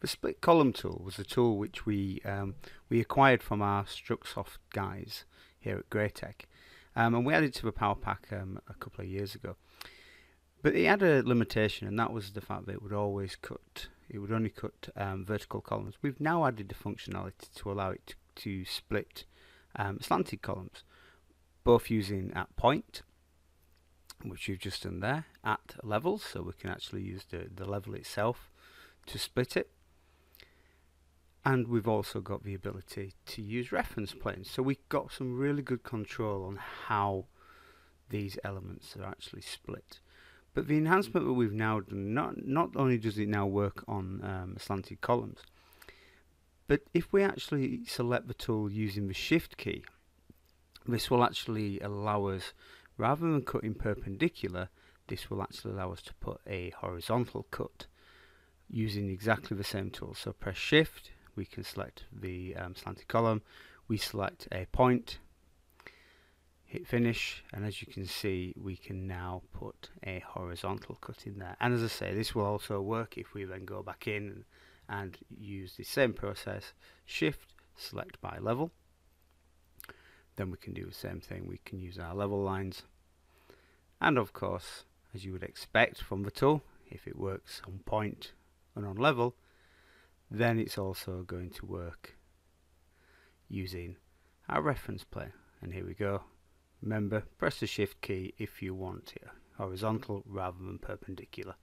The split column tool was a tool which we um, we acquired from our Strucsoft guys here at Graitec, um, and we added to the Power Pack um, a couple of years ago. But it had a limitation, and that was the fact that it would always cut. It would only cut um, vertical columns. We've now added the functionality to allow it to, to split um, slanted columns, both using at point, which you've just done there, at levels, so we can actually use the, the level itself to split it. And we've also got the ability to use reference planes. So we've got some really good control on how these elements are actually split. But the enhancement that we've now done, not, not only does it now work on um, slanted columns, but if we actually select the tool using the shift key, this will actually allow us, rather than cutting perpendicular, this will actually allow us to put a horizontal cut using exactly the same tool. So press shift, we can select the um, slanted column, we select a point, hit finish, and as you can see, we can now put a horizontal cut in there. And as I say, this will also work if we then go back in and use the same process shift select by level. Then we can do the same thing. We can use our level lines. And of course as you would expect from the tool if it works on point and on level then it's also going to work using our reference plane and here we go remember press the shift key if you want it horizontal rather than perpendicular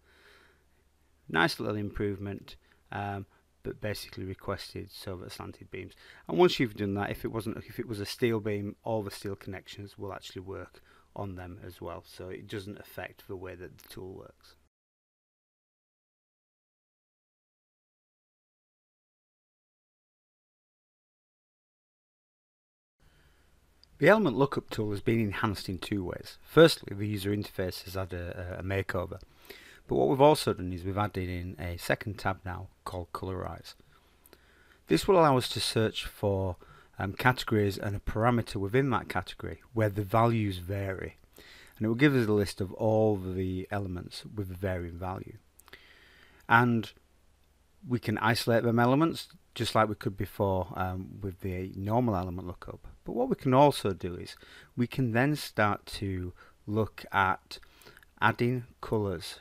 nice little improvement um, but basically requested so that slanted beams. And once you've done that, if it wasn't, if it was a steel beam, all the steel connections will actually work on them as well. So it doesn't affect the way that the tool works. The element lookup tool has been enhanced in two ways. Firstly, the user interface has had a, a makeover. But what we've also done is we've added in a second tab now called Colorize. This will allow us to search for um, categories and a parameter within that category where the values vary. And it will give us a list of all the elements with a varying value. And we can isolate them elements just like we could before um, with the normal element lookup. But what we can also do is we can then start to look at adding colors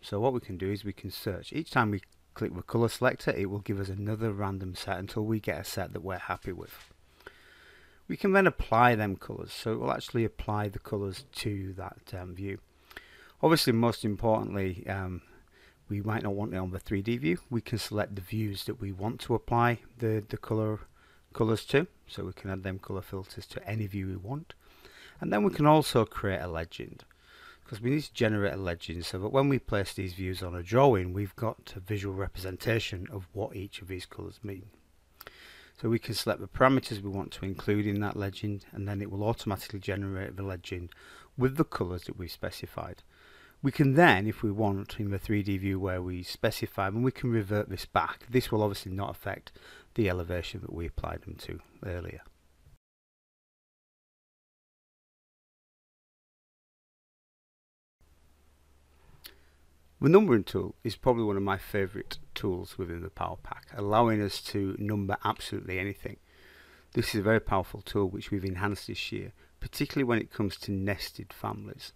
so what we can do is we can search. Each time we click the color selector, it will give us another random set until we get a set that we're happy with. We can then apply them colors. So it will actually apply the colors to that um, view. Obviously, most importantly, um, we might not want it on the 3D view. We can select the views that we want to apply the, the color colors to. So we can add them color filters to any view we want. And then we can also create a legend because we need to generate a legend so that when we place these views on a drawing we've got a visual representation of what each of these colours mean. So we can select the parameters we want to include in that legend and then it will automatically generate the legend with the colours that we've specified. We can then, if we want, in the 3D view where we specify them, we can revert this back. This will obviously not affect the elevation that we applied them to earlier. The numbering tool is probably one of my favourite tools within the Power Pack, allowing us to number absolutely anything. This is a very powerful tool which we've enhanced this year, particularly when it comes to nested families.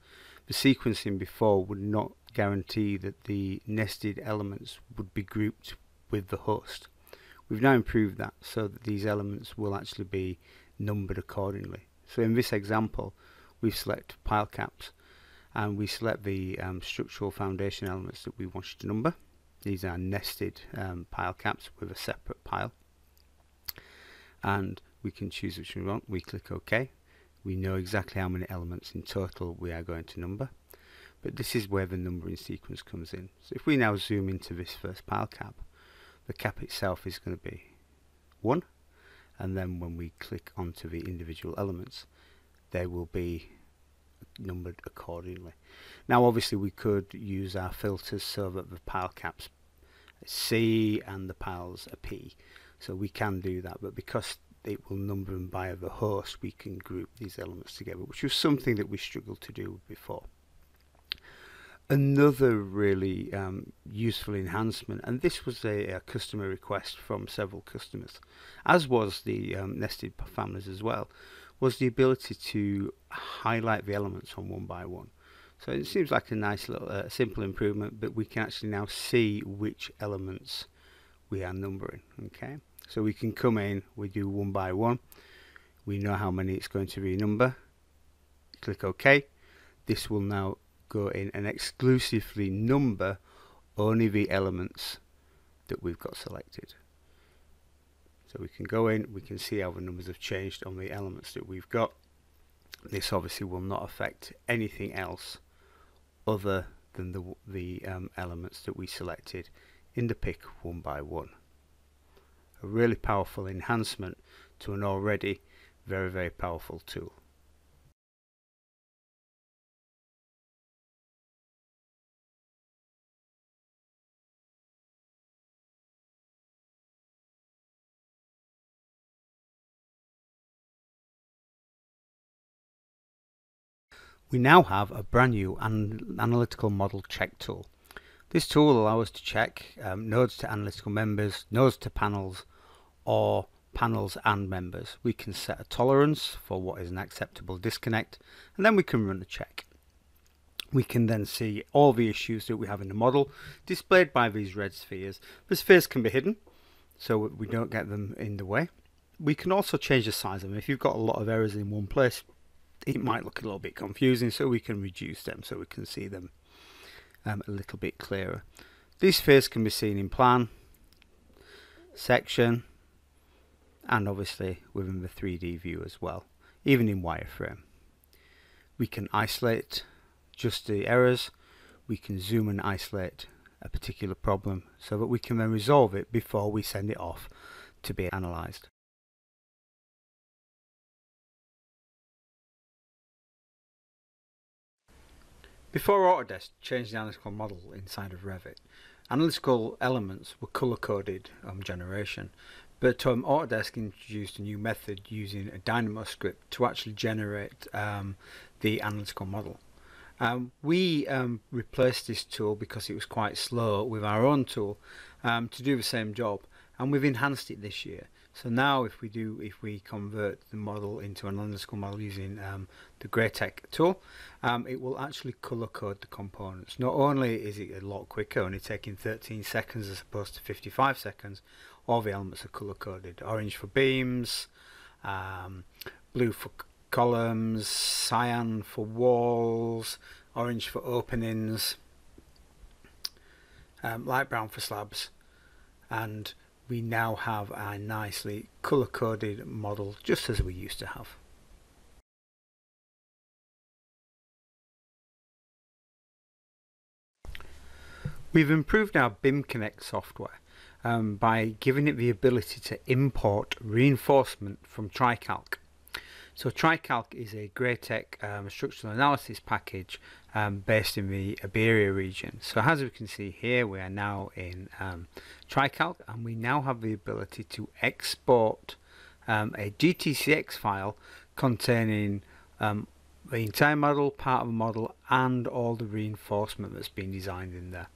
The sequencing before would not guarantee that the nested elements would be grouped with the host. We've now improved that so that these elements will actually be numbered accordingly. So in this example, we've selected pile caps and we select the um, structural foundation elements that we want to number. These are nested um, pile caps with a separate pile and we can choose which we want. We click OK. We know exactly how many elements in total we are going to number but this is where the numbering sequence comes in. So if we now zoom into this first pile cap the cap itself is going to be 1 and then when we click onto the individual elements they will be numbered accordingly. Now obviously we could use our filters so that the pile caps C and the piles are P. So we can do that, but because it will number them by the host, we can group these elements together, which was something that we struggled to do before. another really um, useful enhancement, and this was a, a, customer request from several customers, as was the um, nested families as well, was the ability to highlight the elements on one by one. So it seems like a nice little uh, simple improvement, but we can actually now see which elements we are numbering. Okay, so we can come in, we do one by one, we know how many it's going to renumber. Click OK. This will now go in and exclusively number only the elements that we've got selected. So we can go in, we can see how the numbers have changed on the elements that we've got. This obviously will not affect anything else other than the, the um, elements that we selected in the pick one by one. A really powerful enhancement to an already very very powerful tool. We now have a brand new an analytical model check tool. This tool will allow us to check um, nodes to analytical members, nodes to panels, or panels and members. We can set a tolerance for what is an acceptable disconnect, and then we can run a check. We can then see all the issues that we have in the model displayed by these red spheres. The spheres can be hidden, so we don't get them in the way. We can also change the size of them. If you've got a lot of errors in one place, it might look a little bit confusing so we can reduce them so we can see them um, a little bit clearer. These spheres can be seen in plan, section and obviously within the 3D view as well, even in wireframe. We can isolate just the errors, we can zoom and isolate a particular problem so that we can then resolve it before we send it off to be analysed. Before Autodesk changed the analytical model inside of Revit, analytical elements were color-coded um, generation, but um, Autodesk introduced a new method using a Dynamo script to actually generate um, the analytical model. Um, we um, replaced this tool because it was quite slow with our own tool um, to do the same job, and we've enhanced it this year. So now if we do, if we convert the model into an analytical model using um, the Graitec tool, um, it will actually color code the components. Not only is it a lot quicker, only taking 13 seconds as opposed to 55 seconds, all the elements are color coded. Orange for beams, um, blue for columns, cyan for walls, orange for openings, um, light brown for slabs, and we now have a nicely color coded model just as we used to have. We've improved our BIM Connect software um, by giving it the ability to import reinforcement from TriCalc. So TriCalc is a Graitec um, structural analysis package um, based in the Iberia region. So as we can see here, we are now in um, TriCalc and we now have the ability to export um, a GTCX file containing um, the entire model, part of the model and all the reinforcement that's been designed in there.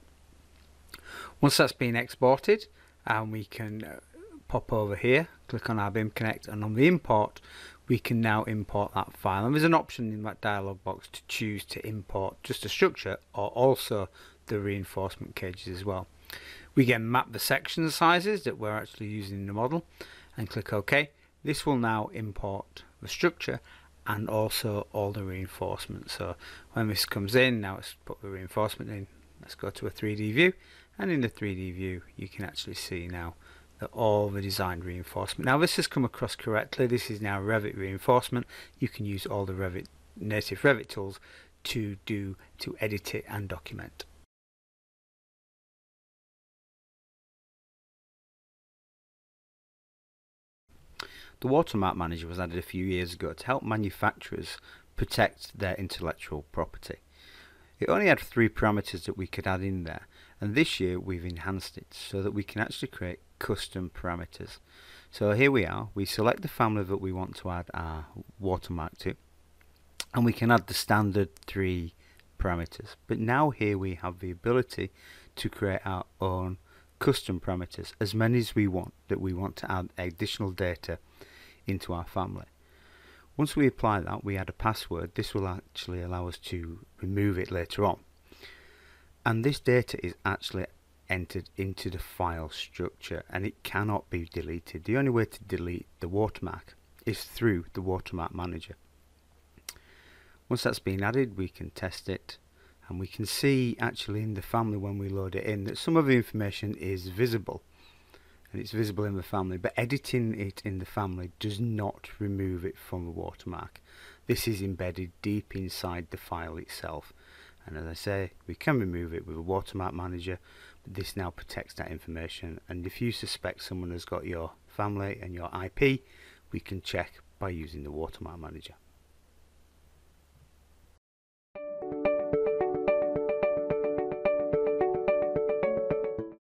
Once that's been exported, and we can uh, pop over here, click on our BIM Connect, and on the import, we can now import that file. And there's an option in that dialog box to choose to import just a structure or also the reinforcement cages as well. We can map the section sizes that we're actually using in the model and click OK. This will now import the structure and also all the reinforcement. So when this comes in, now let's put the reinforcement in. Let's go to a 3D view and in the 3D view you can actually see now that all the designed reinforcement. Now this has come across correctly, this is now Revit reinforcement. You can use all the Revit native Revit tools to do to edit it and document. The Watermark Manager was added a few years ago to help manufacturers protect their intellectual property. It only had three parameters that we could add in there and this year we've enhanced it so that we can actually create custom parameters. So here we are, we select the family that we want to add our watermark to and we can add the standard three parameters. But now here we have the ability to create our own custom parameters, as many as we want, that we want to add additional data into our family. Once we apply that, we add a password. This will actually allow us to remove it later on. And this data is actually entered into the file structure and it cannot be deleted. The only way to delete the watermark is through the watermark manager. Once that's been added, we can test it and we can see actually in the family when we load it in that some of the information is visible and it's visible in the family but editing it in the family does not remove it from the watermark this is embedded deep inside the file itself and as I say we can remove it with a watermark manager but this now protects that information. And if you suspect someone has got your family and your IP we can check by using the watermark manager